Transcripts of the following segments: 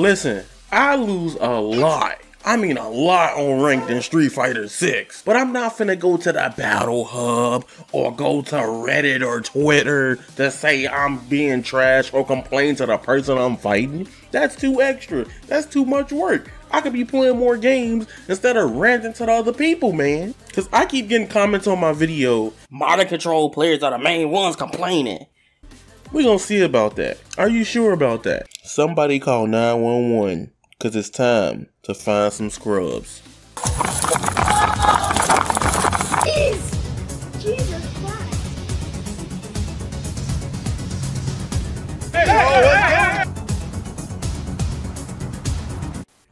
Listen, I lose a lot. I mean a lot on ranked in Street Fighter 6. But I'm not finna go to the Battle Hub or go to Reddit or Twitter to say I'm being trash or complain to the person I'm fighting. That's too extra. That's too much work. I could be playing more games instead of ranting to the other people, man. Cause I keep getting comments on my video, modern control players are the main ones complaining. We gonna see about that. Are you sure about that? Somebody call 911, cause it's time to find some scrubs. Jesus Christ.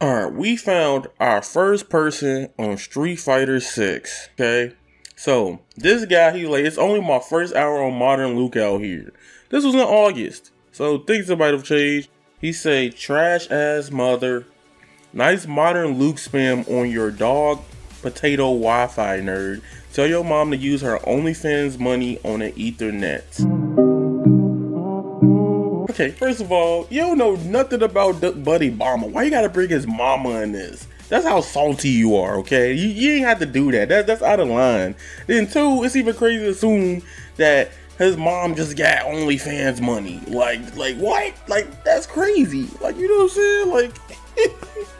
Alright, we found our first person on Street Fighter 6. Okay. So this guy, he like, it's only my first hour on Modern Luke out here. This was in August. So things might have changed. He say, trash ass mother. Nice modern Luke spam on your dog potato Wi-Fi nerd. Tell your mom to use her OnlyFans money on an Ethernet. Okay, first of all, you don't know nothing about Buddy Bomber. Why you gotta bring his mama in this? That's how salty you are, okay? You, you ain't have to do that. that. That's out of line. Then two, it's even crazy to assume that his mom just got OnlyFans money. Like, like what? Like, that's crazy. Like, you know what I'm saying? Like,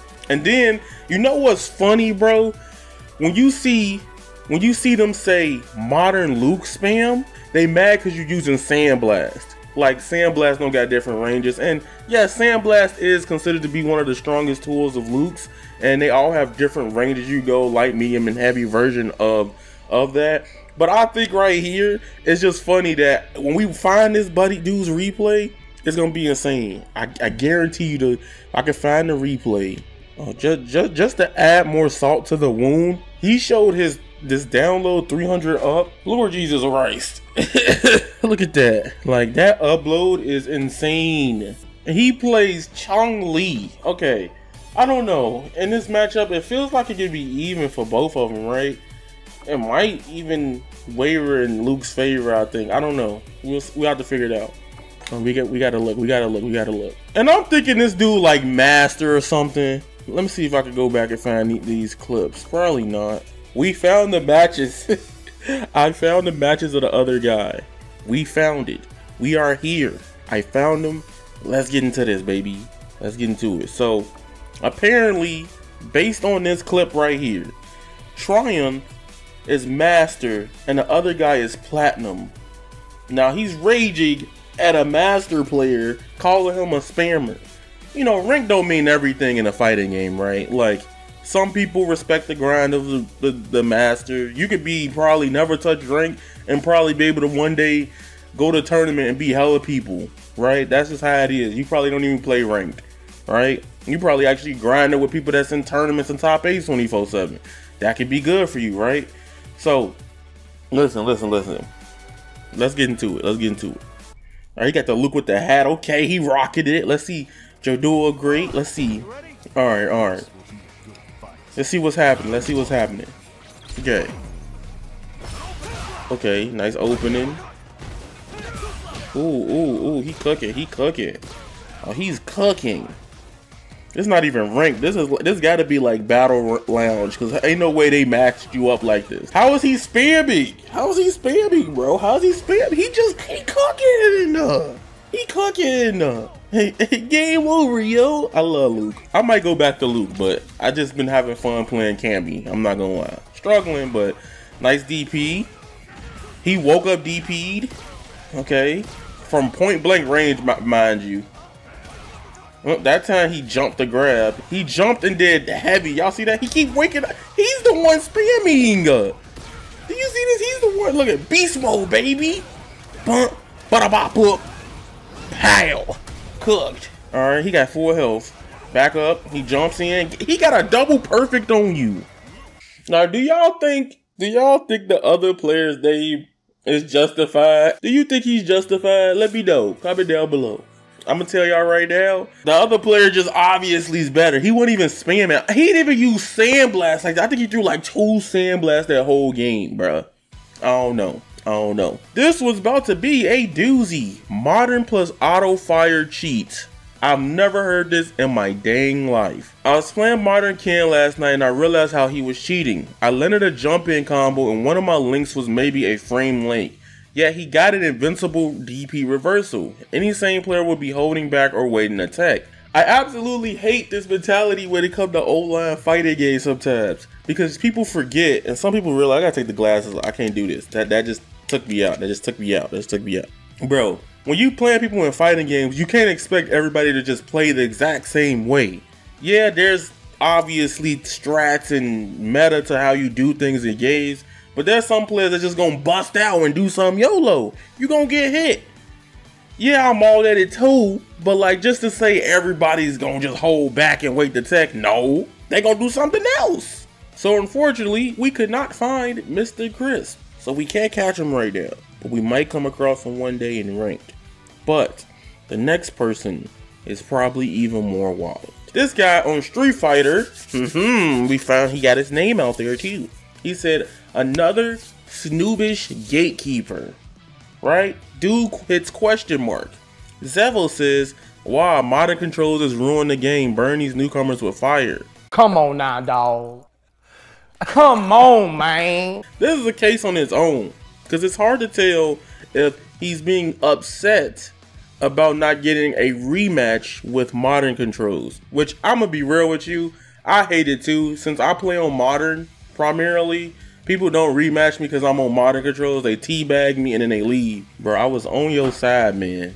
and then, you know what's funny, bro? When you see, when you see them say modern Luke spam, they mad because you're using Sandblast. Like, Sandblast don't got different ranges. And yeah, Sandblast is considered to be one of the strongest tools of Luke's. And they all have different ranges. You go light, medium, and heavy version of of that. But I think right here, it's just funny that when we find this buddy dude's replay, it's gonna be insane. I, I guarantee you to I can find the replay. Uh, just just just to add more salt to the wound, he showed his this download 300 up. Lord Jesus Christ. Look at that. Like that upload is insane. He plays Chun-Li. Okay. I don't know. In this matchup, it feels like it could be even for both of them, right? It might even waver in Luke's favor. I think. I don't know. We'll we have to figure it out. Um, we get we gotta look. We gotta look. We gotta look. And I'm thinking this dude like master or something. Let me see if I could go back and find these clips. Probably not. We found the matches. I found the matches of the other guy. We found it. We are here. I found them. Let's get into this, baby. Let's get into it. So, apparently, based on this clip right here, Triumph is master and the other guy is platinum. Now he's raging at a master player, calling him a spammer. You know, rank don't mean everything in a fighting game, right? Like, some people respect the grind of the, the, the master. You could be probably never touch rank and probably be able to one day go to tournament and be hella people, right? That's just how it is. You probably don't even play ranked, right? You probably actually grind it with people that's in tournaments and top 8 24-7. That could be good for you, right? So, listen, listen, listen. Let's get into it. Let's get into it. All right, he got the Luke with the hat. Okay, he rocketed it. Let's see. Joe great. Let's see. All right, all right. Let's see what's happening. Let's see what's happening. Okay. Okay, nice opening. Ooh, ooh, ooh, he cooking. He cooking. Oh, he's cooking. It's not even ranked. This is this got to be like battle lounge because ain't no way they maxed you up like this. How is he spamming? How is he spamming, bro? How's he spamming? He just he cooking. Uh, he cooking. Uh, hey, game over, yo. I love Luke. I might go back to Luke, but I just been having fun playing Cammy. I'm not gonna lie, struggling, but nice DP. He woke up DP'd. Okay, from point blank range, mind you. That time he jumped the grab. He jumped and did heavy. Y'all see that? He keep waking up. He's the one spamming. Do you see this? He's the one. Look at beast mode, baby. Bump, bada bop up. Pow. Cooked. All right, he got full health. Back up. He jumps in. He got a double perfect on you. Now, do y'all think? Do y'all think the other players they is justified? Do you think he's justified? Let me know. Comment down below. I'm gonna tell y'all right now, the other player just obviously is better. He wouldn't even spam it. He didn't even use sandblast. Like I think he threw like two sandblasts that whole game, bro. I don't know. I don't know. This was about to be a doozy. Modern plus auto fire cheat. I've never heard this in my dang life. I was playing Modern Ken last night and I realized how he was cheating. I landed a jump in combo and one of my links was maybe a frame link. Yet he got an invincible DP reversal. Any sane player would be holding back or waiting to attack. I absolutely hate this mentality when it comes to O-line fighting games sometimes. Because people forget, and some people realize, I gotta take the glasses, I can't do this. That that just took me out. That just took me out. That just took me out. Bro, when you play people in fighting games, you can't expect everybody to just play the exact same way. Yeah, there's obviously strats and meta to how you do things in games, but there's some players that just gonna bust out and do some YOLO. You gonna get hit. Yeah, I'm all at it too, but like just to say everybody's gonna just hold back and wait to tech, no, they gonna do something else. So unfortunately, we could not find Mr. Crisp, so we can't catch him right now but we might come across him one day in ranked. But the next person is probably even more wild. This guy on Street Fighter, mm-hmm, we found he got his name out there too. He said, another snoobish gatekeeper, right? Dude hits question mark. Zevo says, wow, modern controls has ruined the game. Burn these newcomers with fire. Come on now, dog. Come on, man. This is a case on its own. Because it's hard to tell if he's being upset about not getting a rematch with modern controls. Which I'm gonna be real with you, I hate it too. Since I play on modern primarily, people don't rematch me because I'm on modern controls. They teabag me and then they leave. Bro, I was on your side, man.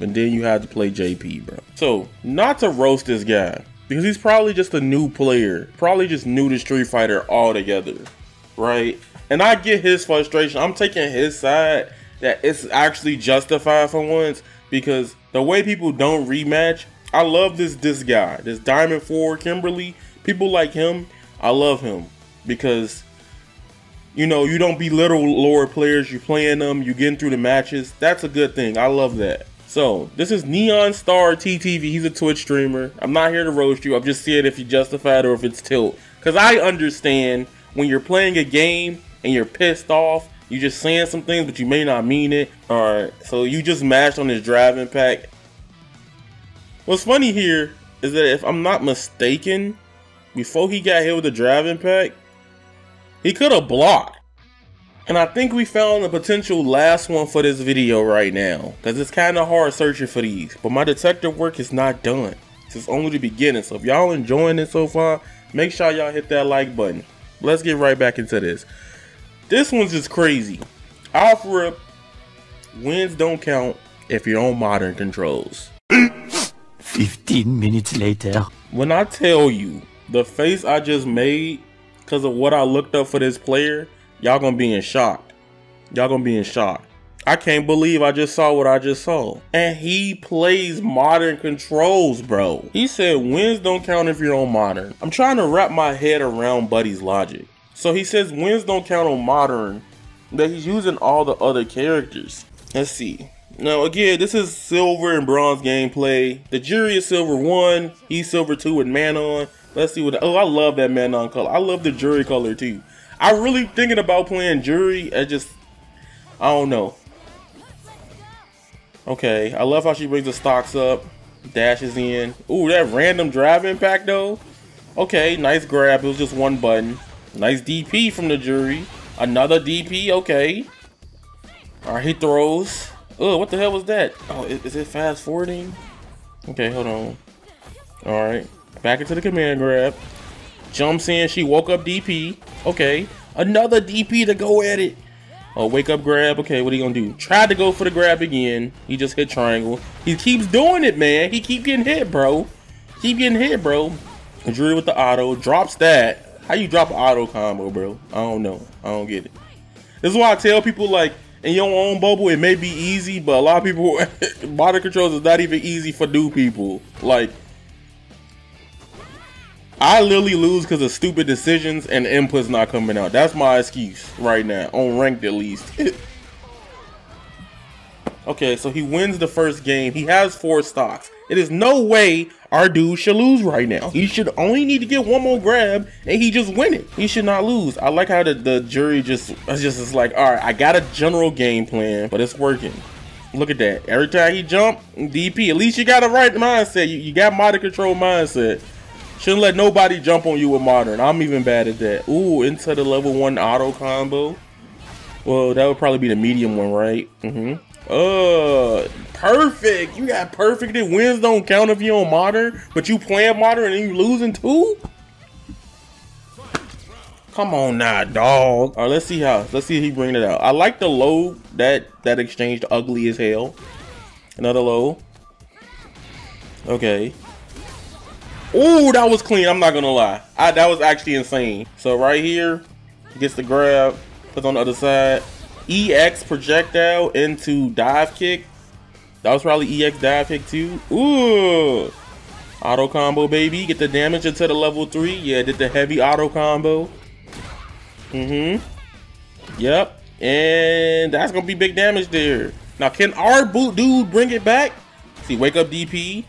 And then you had to play JP, bro. So, not to roast this guy, because he's probably just a new player. Probably just new to Street Fighter altogether, right? And I get his frustration. I'm taking his side that it's actually justified for once because the way people don't rematch, I love this this guy, this Diamond Four Kimberly. People like him, I love him because you know you don't belittle lower players. You're playing them, you're getting through the matches. That's a good thing. I love that. So this is Neon Star TTV. He's a Twitch streamer. I'm not here to roast you. I'm just seeing if you justified or if it's tilt. Cause I understand when you're playing a game and you're pissed off, you just saying some things, but you may not mean it. Alright, so you just mashed on his drive impact. What's funny here is that if I'm not mistaken, before he got hit with the drive impact, he could have blocked. And I think we found the potential last one for this video right now. Because it's kind of hard searching for these. But my detective work is not done. This is only the beginning. So if y'all enjoying it so far, make sure y'all hit that like button. Let's get right back into this. This one's just crazy. Alpha wins don't count if you're on modern controls. 15 minutes later. When I tell you the face I just made because of what I looked up for this player, y'all gonna be in shock. Y'all gonna be in shock. I can't believe I just saw what I just saw. And he plays modern controls, bro. He said wins don't count if you're on modern. I'm trying to wrap my head around Buddy's logic. So he says wins don't count on modern, that he's using all the other characters. Let's see. Now again, this is silver and bronze gameplay. The Juri is silver one, he's silver two with Manon. Let's see what. Oh, I love that Manon color. I love the Juri color too. I really thinking about playing Juri. I just, I don't know. Okay, I love how she brings the stocks up, dashes in. Ooh, that random drive impact though. Okay, nice grab. It was just one button. Nice DP from the Juri. Another DP, okay. Alright, he throws. Oh, what the hell was that? Oh, is, is it fast forwarding? Okay, hold on. Alright. Back into the command grab. Jumps in, she woke up DP. Okay. Another DP to go at it. Oh, wake up grab. Okay, what are you gonna do? Tried to go for the grab again. He just hit triangle. He keeps doing it, man. He keep getting hit, bro. Keep getting hit, bro. Juri with the auto. Drops that. How you drop an auto combo, bro? I don't know. I don't get it. This is why I tell people like in your own bubble, it may be easy, but a lot of people modern controls is not even easy for new people. Like I literally lose because of stupid decisions and inputs not coming out. That's my excuse right now, on ranked at least. okay, so he wins the first game. He has four stocks. It is no way our dude should lose right now. He should only need to get one more grab and he just win it. He should not lose. I like how the, the Juri just just is like, all right, I got a general game plan, but it's working. Look at that. Every time he jump, DP. At least you got a right mindset. You, you got modern control mindset. Shouldn't let nobody jump on you with modern. I'm even bad at that. Ooh, into the level one auto combo. Well, that would probably be the medium one, right? Mm-hmm. Uh, perfect. You got perfect. It wins don't count if you on modern, but you playing modern and you losing too. Come on now, dog. All right, let's see how. Let's see if he bring it out. I like the low that that exchanged ugly as hell. Another low. Okay. Ooh, that was clean. I'm not gonna lie. I, that was actually insane. So right here, gets the grab, puts on the other side. EX projectile into dive kick. That was probably EX dive kick too. Ooh. Auto combo, baby. Get the damage into the level three. Yeah, did the heavy auto combo. Mm-hmm. Yep. And that's gonna be big damage there. Now, can our boot dude bring it back? See, wake up DP.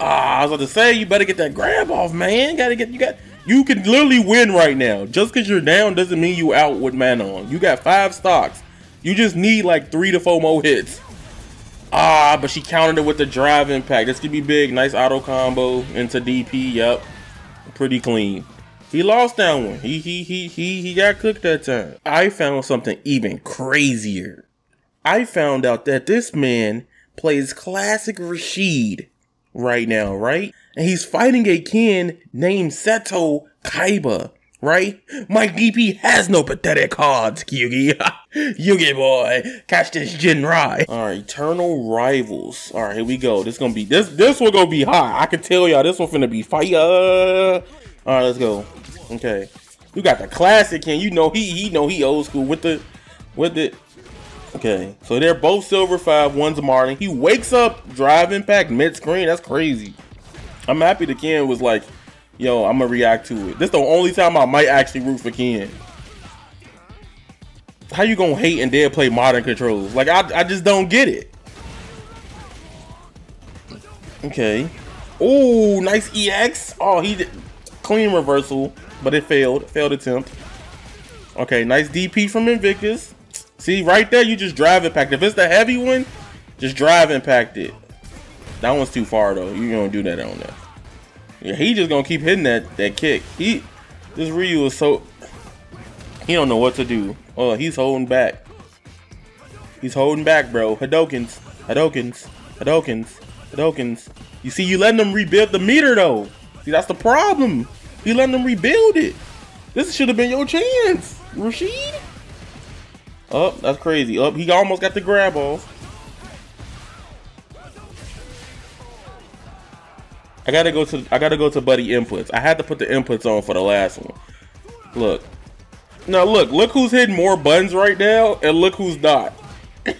Ah, I was about to say you better get that grab off, man. Gotta get you got you can literally win right now. Just because you're down doesn't mean you out with Manon. You got five stocks. You just need like three to four more hits. Ah, but she countered it with the drive impact. This could be big. Nice auto combo into DP. Yep. Pretty clean. He lost that one. He he he he he got cooked that time. I found something even crazier. I found out that this man plays classic Rashid right now, right? And he's fighting a Ken named Seto Kaiba, right? My DP has no pathetic cards, Yugi. Yugi boy, catch this Jinrai. Alright, Eternal Rivals. Alright, here we go. This gonna be this this one gonna be hot. I can tell y'all this one finna be fire. Alright, let's go. Okay. You got the classic Ken. You know he he know he old school with the with the Okay, so they're both silver five, one's Martin. He wakes up, drive impact mid screen. That's crazy. I'm happy the Ken was like, yo, I'm gonna react to it. This the only time I might actually root for Ken. How you gonna hate and then play modern controls? Like I, I just don't get it. Okay. Oh, nice EX. Oh, he did clean reversal, but it failed. Failed attempt. Okay, nice DP from Invictus. See, right there, you just drive impact. If it's the heavy one, just drive impact it. That one's too far though. You don't do that on that. Yeah, he just gonna keep hitting that that kick. He, this Ryu is so. He don't know what to do. Oh, he's holding back. He's holding back, bro. Hadokens, Hadokens, Hadokens, Hadokens. You see, you letting them rebuild the meter though. See, that's the problem. You letting them rebuild it. This should have been your chance, Rashid. Oh, that's crazy. Up, oh, he almost got the grab off. I gotta go to I gotta go to buddy inputs. I had to put the inputs on for the last one. Look. Now look, look who's hitting more buttons right now, and look who's not.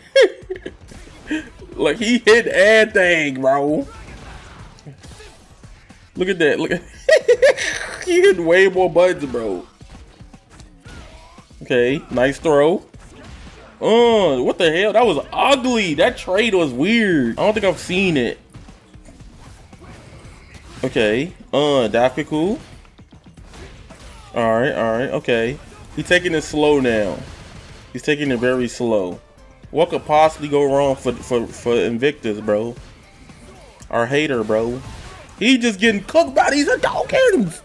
like he hit everything, bro. Look at that. Look at he hit way more buttons, bro. Okay, nice throw. Oh, what the hell? That was ugly. That trade was weird. I don't think I've seen it. Okay. Uh, Dapka cool. Alright, alright, okay. He's taking it slow now. He's taking it very slow. What could possibly go wrong for for, for Invictus, bro? Our hater, bro. He just getting cooked by these Hadokens.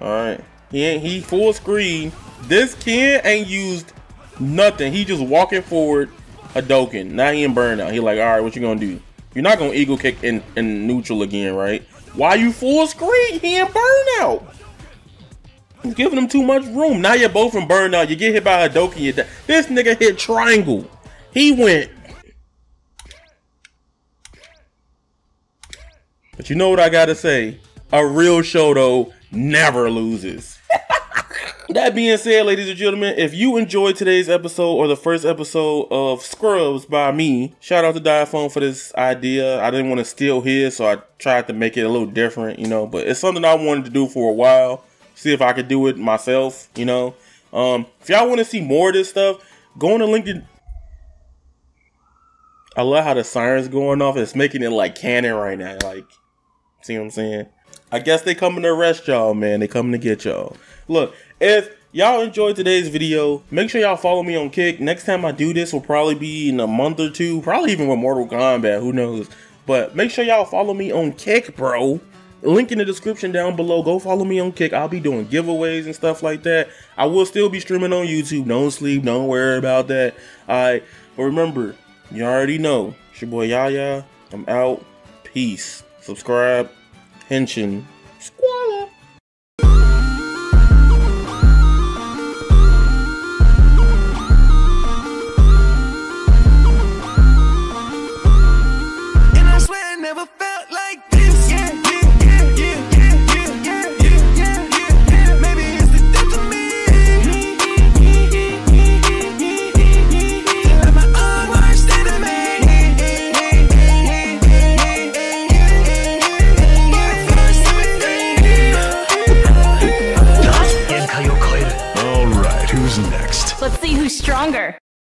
Alright. He ain't he full screen. This kid ain't used nothing. He just walking forward Hadoken. Now he in burnout. He like, alright, what you gonna do? You're not gonna eagle kick in, in neutral again, right? Why you full screen? He in burnout. He's giving him too much room. Now you're both in burnout. You get hit by Hadoken. You this nigga hit triangle. He went. But you know what I gotta say? A real Shoto never loses. That being said, ladies and gentlemen, if you enjoyed today's episode or the first episode of Scrubs by me, shout out to Diaphone for this idea. I didn't want to steal his, so I tried to make it a little different, you know. But it's something I wanted to do for a while. See if I could do it myself, you know. Um, if y'all want to see more of this stuff, go on the link. In- I love how the sirens going off. It's making it like canon right now. Like, see what I'm saying? I guess they coming to arrest y'all, man. They coming to get y'all. Look, if y'all enjoyed today's video. Make sure y'all follow me on Kick. Next time I do this will probably be in a month or two, probably even with Mortal Kombat, who knows. But make sure y'all follow me on Kick, bro. Link in the description down below. Go follow me on Kick. I'll be doing giveaways and stuff like that. I will still be streaming on YouTube. Don't sleep. Don't worry about that. Alright. But remember, you already know. It's your boy Yaya. I'm out. Peace. Subscribe. Henshin. Squalla.